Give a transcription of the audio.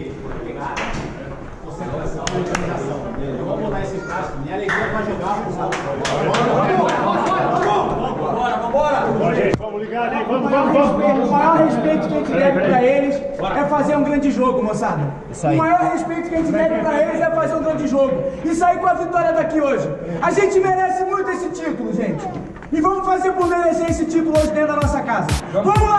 quê? Concentração, organização. Então vamos mudar esse clássico. Minha alegria para jogar Vambora, vambora! Bom, gente, vamos ligar ali. Vamos, vamos, vamos. o maior respeito que a gente deve pra eles é fazer um grande jogo, moçada. O maior respeito que a gente deve pra eles é fazer um grande jogo. E sair com a vitória daqui hoje. A gente merece muito esse título, gente. E vamos fazer por merecer esse título hoje dentro da nossa casa. Vamos?